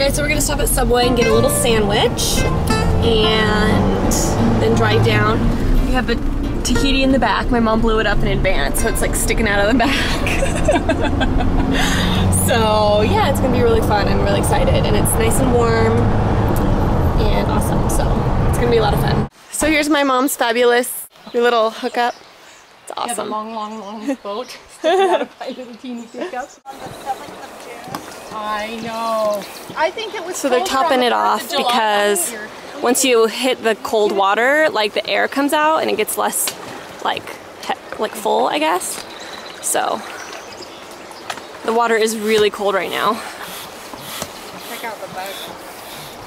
Alright guys, so we're gonna stop at Subway and get a little sandwich and then drive down. We have a Tahiti in the back. My mom blew it up in advance, so it's like sticking out of the back. so yeah, it's gonna be really fun. I'm really excited and it's nice and warm and awesome. So it's gonna be a lot of fun. So here's my mom's fabulous little hookup. It's awesome. long, long, long boat sticking out of my little teeny pickup. I know. I think it was. So they're topping it off because once you hit the cold water, like the air comes out and it gets less like like full, I guess. So the water is really cold right now. Check out the boat.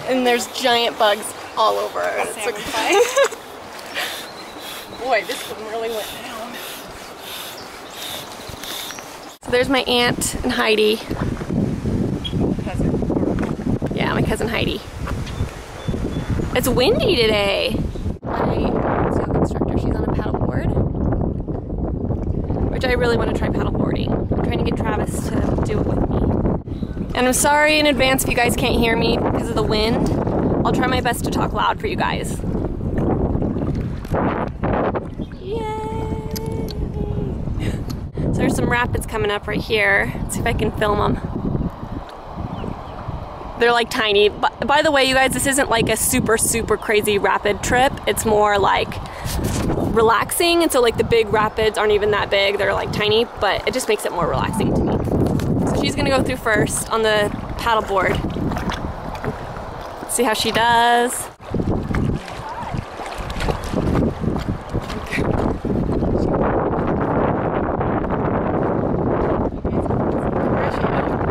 And there's giant bugs all over. It's like, Boy, this one really went down. so there's my aunt and Heidi. Yeah, my cousin Heidi. It's windy today. My yoga instructor, she's on a paddleboard, which I really want to try paddleboarding. I'm trying to get Travis to do it with me. And I'm sorry in advance if you guys can't hear me because of the wind. I'll try my best to talk loud for you guys. Yay! So there's some rapids coming up right here. Let's see if I can film them. They're like tiny. But by the way, you guys, this isn't like a super, super crazy rapid trip. It's more like relaxing. And so like the big rapids aren't even that big. They're like tiny, but it just makes it more relaxing to me. So she's gonna go through first on the paddleboard. See how she does.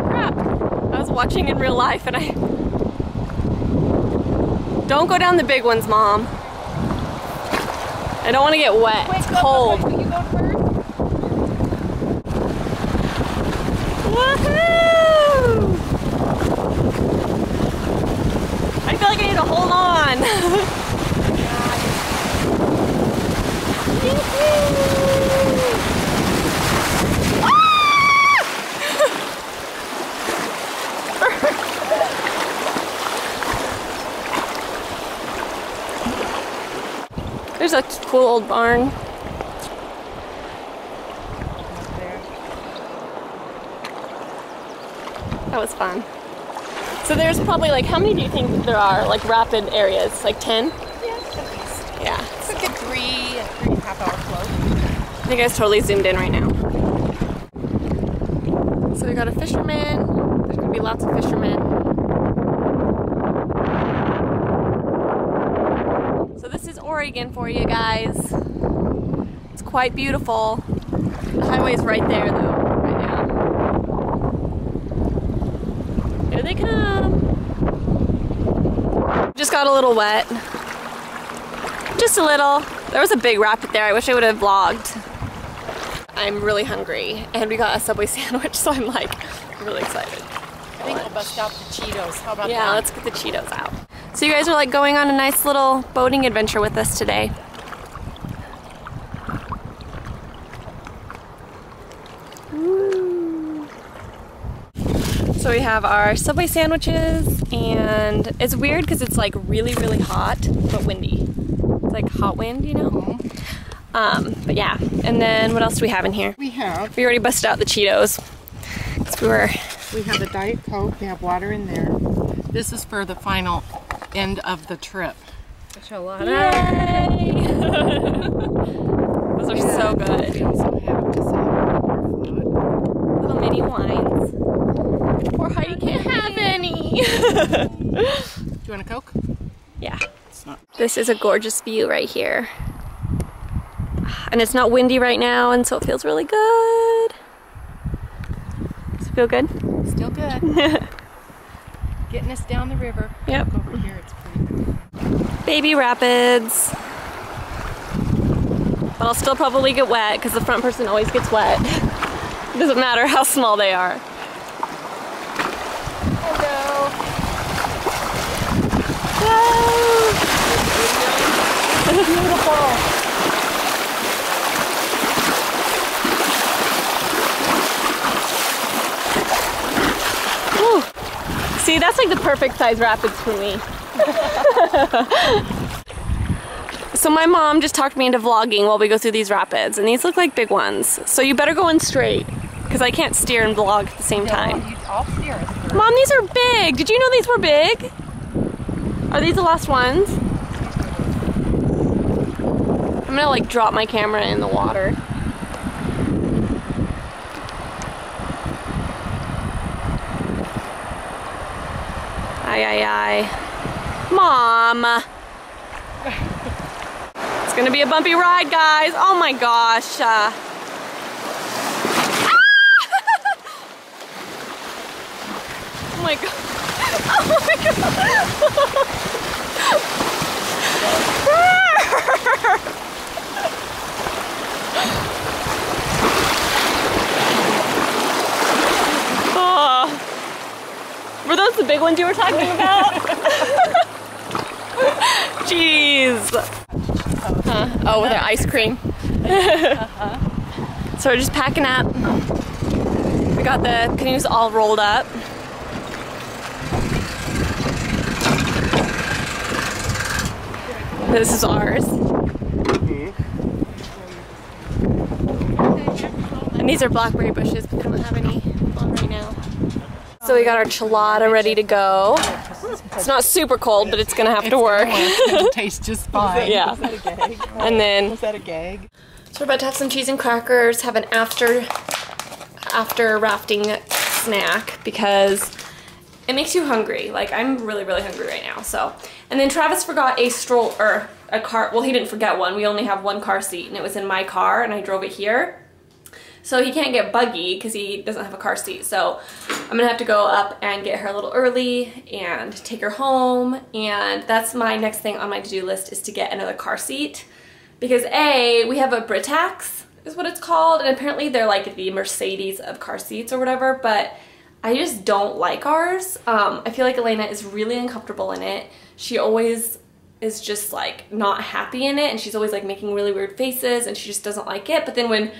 Crap. I was watching in real life and I. Don't go down the big ones, Mom. I don't want to get wet. it's cold. Will you go first? Woohoo! I feel like I need to hold on. There's a cool old barn. That was fun. So there's probably like, how many do you think there are, like rapid areas? Like 10? Yeah. It's like a three, a three and a half hour float. I think I was totally zoomed in right now. So we got a fisherman. There's gonna be lots of fishermen. So this is Oregon for you guys. It's quite beautiful. The highway's right there though, right now. Here they come. Just got a little wet. Just a little. There was a big rapid there. I wish I would have vlogged. I'm really hungry and we got a Subway sandwich, so I'm like really excited. I think we'll bust out the Cheetos. How about Yeah, that? Yeah, let's get the Cheetos out. So you guys are like going on a nice little boating adventure with us today. Woo. So we have our Subway sandwiches and it's weird because it's like really, really hot, but windy. It's like hot wind, you know? Um, but yeah, and then what else do we have in here? We have We already busted out the Cheetos. 'Cause we were we have a Diet Coke. We have water in there. This is for the final end of the trip. Yay! Those are so We good. also have just a more fluid. Little mini wines. Poor Heidi can't have any. Do you want a Coke? yeah. It's not. This is a gorgeous view right here. And it's not windy right now, and so it feels really good. Does it feel good? Still good. Getting us down the river. Yep. Over here, it's pretty. Baby rapids. But I'll still probably get wet because the front person always gets wet. Doesn't matter how small they are. See See, that's like the perfect size rapids for me. so my mom just talked me into vlogging while we go through these rapids, and these look like big ones. So you better go in straight, because I can't steer and vlog at the same time. I'll steer us through. Mom, these are big. Did you know these were big? Are these the last ones? I'm gonna like drop my camera in the water. Aye, aye, aye. Mom. It's gonna be a bumpy ride, guys. Oh my gosh. Uh, oh my god. Oh my god. Oh. Ones you were talking about? Jeez. Huh? Oh, with our ice cream. so we're just packing up. We got the canoes all rolled up. This is ours. And these are blackberry bushes, but they don't have any on right now. So we got our chelada ready to go. It's not super cold, but it's gonna have to work. It'll taste just fine. yeah. Was that a gag? And then Was that a gag? so we're about to have some cheese and crackers, have an after after rafting snack because it makes you hungry. Like I'm really, really hungry right now. So and then Travis forgot a stroll or a car well he didn't forget one. We only have one car seat and it was in my car and I drove it here. So he can't get buggy because he doesn't have a car seat. So I'm gonna have to go up and get her a little early and take her home. And that's my next thing on my to-do list is to get another car seat. Because A, we have a Britax is what it's called. And apparently they're like the Mercedes of car seats or whatever. But I just don't like ours. Um, I feel like Alaina is really uncomfortable in it. She always is just like not happy in it and she's always like making really weird faces and she just doesn't like it. But then when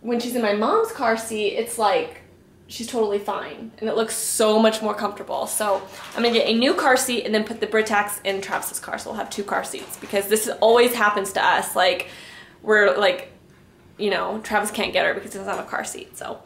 when she's in my mom's car seat, it's like she's totally fine and it looks so much more comfortable. So I'm gonna get a new car seat and then put the Britax in Travis's car. So we'll have two car seats because this always happens to us. Like we're like, you know, Travis can't get her because he doesn't have a car seat. So